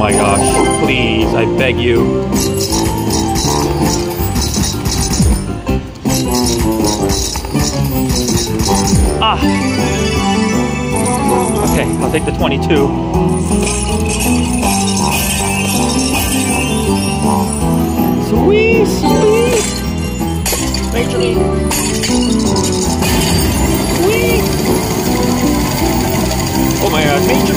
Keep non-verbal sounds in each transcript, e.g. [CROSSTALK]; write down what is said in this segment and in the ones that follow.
my gosh, please, I beg you. Ah! Okay, I'll take the 22. Sweet, sweet! League. Sweet! Oh my god,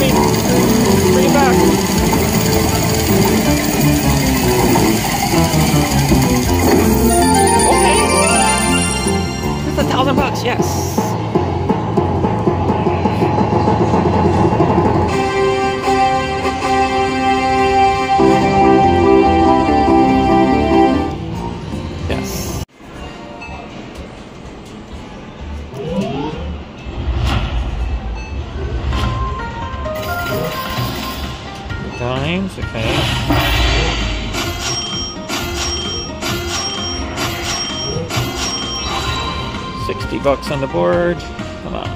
Times, okay. Sixty bucks on the board. Come on.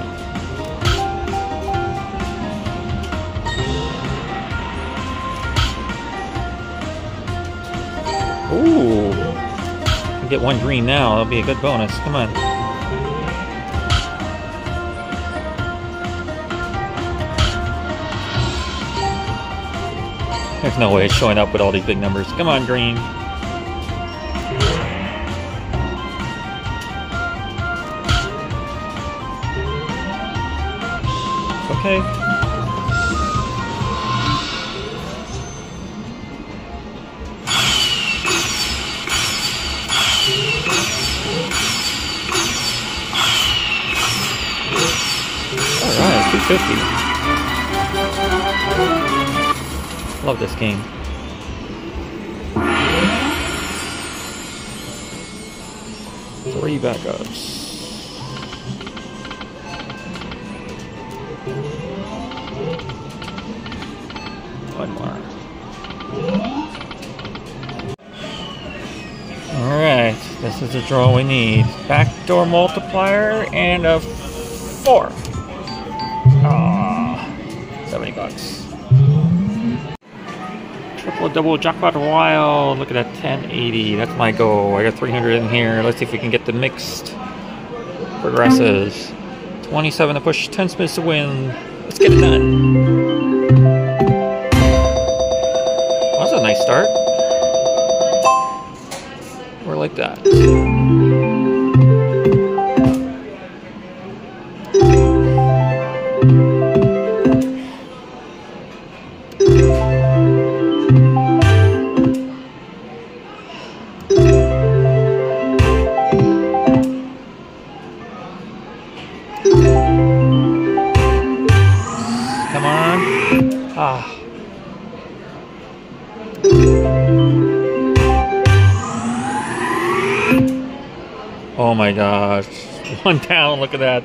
Ooh. Get one green now. That'll be a good bonus. Come on. There's no way it's showing up with all these big numbers. Come on, green. Okay. Alright, 250. Love this game. Three backups. One more. Alright, this is the draw we need. Backdoor multiplier and a four. Ah, 70 bucks. Double jackpot wild. Look at that 1080. That's my goal. I got 300 in here. Let's see if we can get the mixed progresses. 27 to push, 10 spins to win. Let's get it done. That's a nice start. We're like that. Oh my gosh. [LAUGHS] One down, look at that.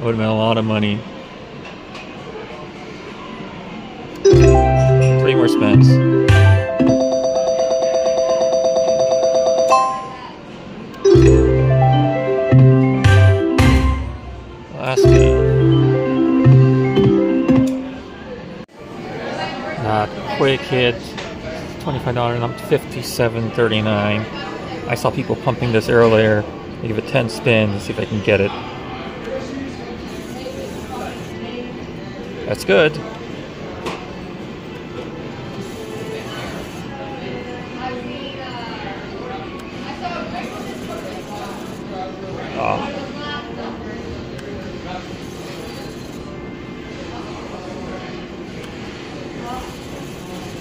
Would have been a lot of money. Three more spins. Last Uh, quick hit, twenty-five dollars and up to fifty-seven thirty-nine. I saw people pumping this earlier. I give it ten spins, and see if I can get it. That's good. Ah.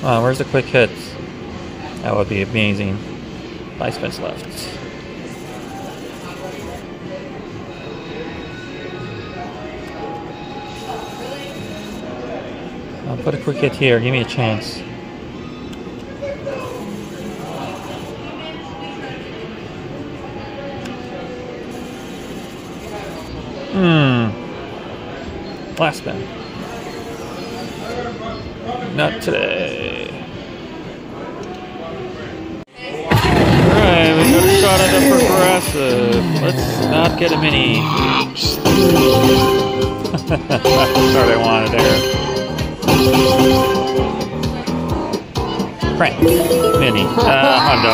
Ah, where's the quick hits? That would be amazing. Five spins left. I'll put a quick hit here. Give me a chance. Hmm. Last spin. Not today. Shot at the progress. expensive. Let's not get a mini. What I wanted there. Frank, mini, uh, Hondo.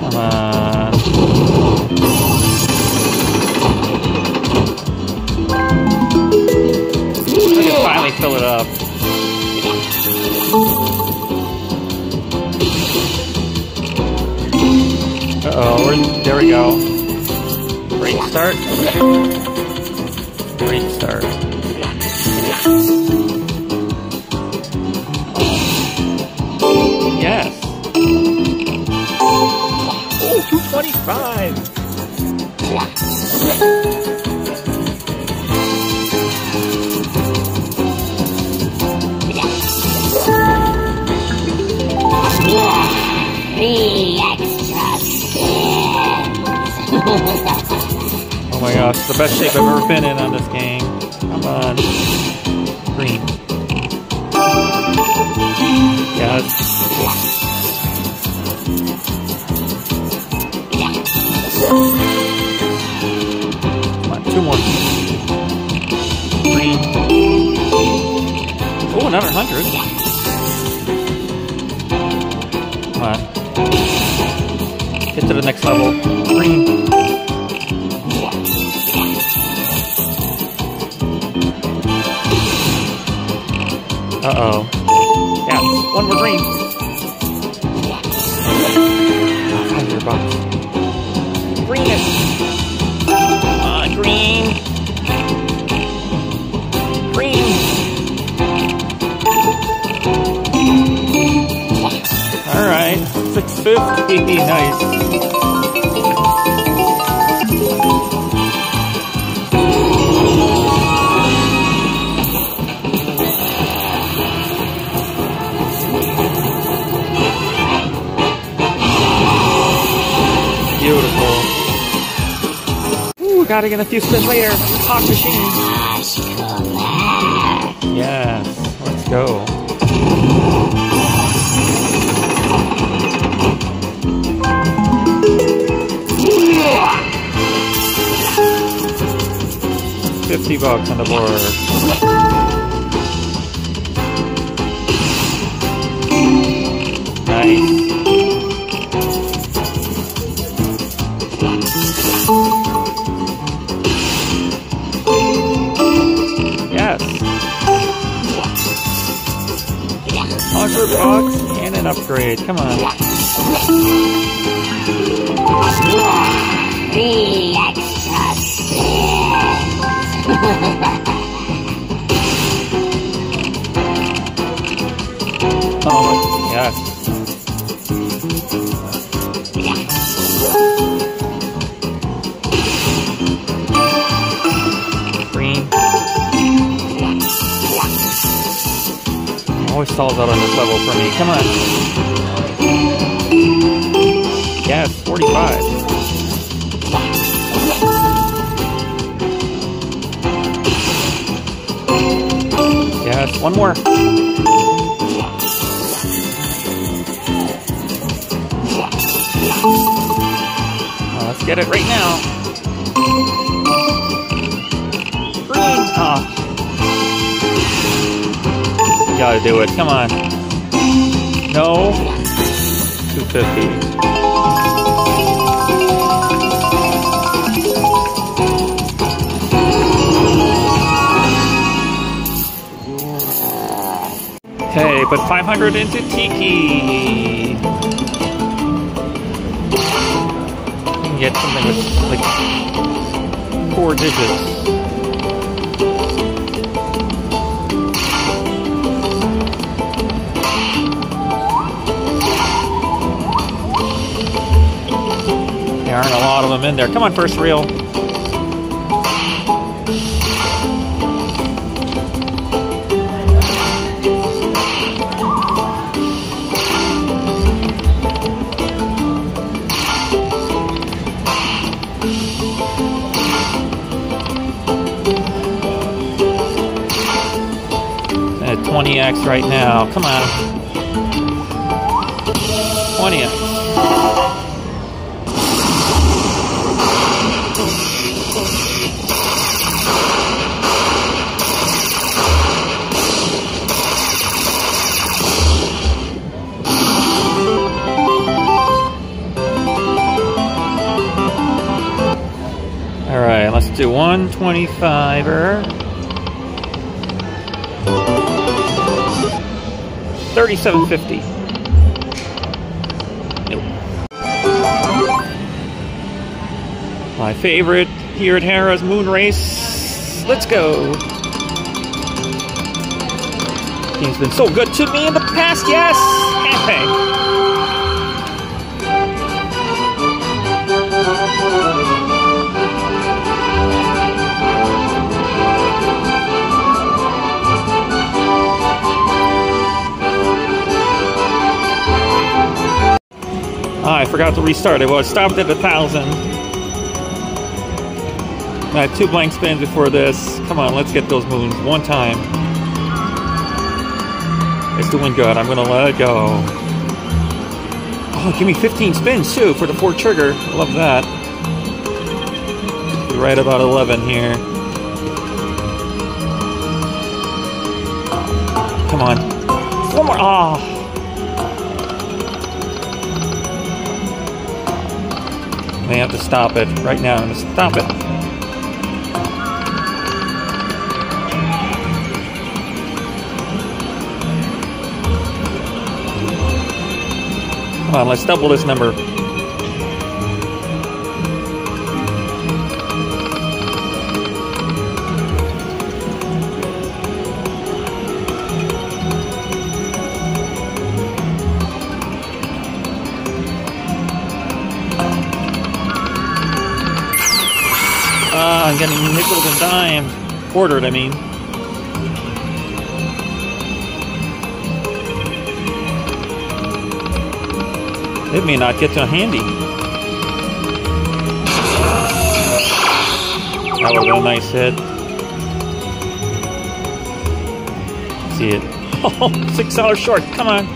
Come on. I can finally fill it up. Uh oh, we're, there we go. Great start. Great start. Yes. Oh, 225. Oh my gosh, the best shape I've ever been in on this game. Come on. Green. Yes. Come on, two more. Green. Oh, another hundred. Come on. To the next level. Green. Uh oh. Yeah, one more green. Five bucks. Green it. Come green. Green. 50. nice. Beautiful. Ooh, gotta get a few spins later. Hot machine. Yes, let's go. Fifty bucks on the board. Nice. Yes. Hundred bucks and an upgrade. Come on. Extra Oh, yes. Green. Always stalls out on this level for me. Come on. Yes, 45. One more. Oh, let's get it right now. Green. Oh. Gotta do it. Come on. No. 250. Okay, put 500 into Tiki. Get something with like four digits. There aren't a lot of them in there. Come on, first reel. 20x right now. Come on. 20x. All right, let's do 125er. 3750. Nope. My favorite here at Harrah's Moon Race. Let's go. He's been so good to me in the past, yes! Hey. Ah, I forgot to restart it. Well, stopped at a thousand. I had two blank spins before this. Come on, let's get those moons one time. It's doing good. I'm gonna let it go. Oh, give me 15 spins too for the four trigger. I love that. Be right about 11 here. Come on. One more. Ah. May have to stop it right now. I'm stop it. Come on, let's double this number. Nickeled and dimed. Quartered, I mean. It may not get to handy. That would have a nice hit. See it. [LAUGHS] Oh, six dollars short. Come on.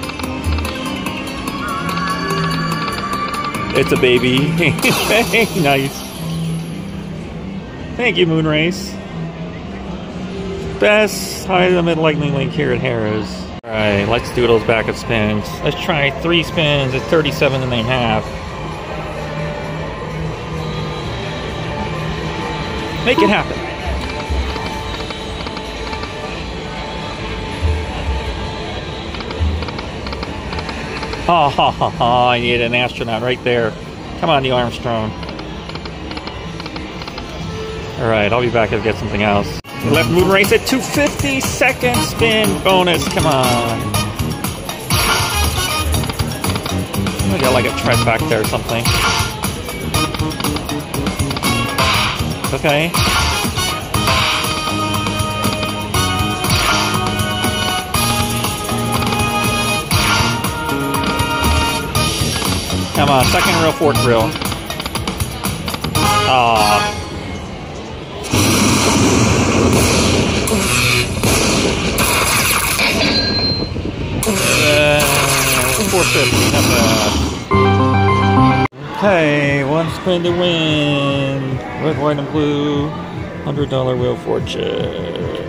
It's a baby. [LAUGHS] nice. Thank you, Moon Race. Best high limit lightning link here at Harrah's. Alright, let's do those backup spins. Let's try three spins at 37 and a half. Make it happen. Ha ha ha ha, I need an astronaut right there. Come on, Neil Armstrong. Alright, I'll be back to get something else. Left moon race at 250, second spin bonus, come on. I got like a tread back there or something. Okay. Come on, second reel, fourth reel. Ah. 450, not bad. Okay, one spin to win. Red, white, and blue. $100 wheel fortune.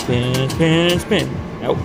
Spin, spin, spin. Nope.